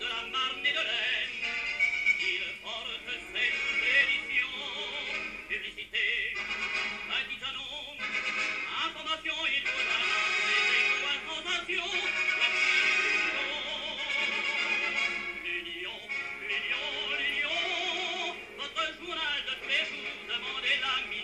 de la marne et de l'aine, il porte cette édition. Publicité, maquillage, information, il faut laisser des droits sans action. L'union, l'union, l'union, votre journal de tous les jours, demandez la mise.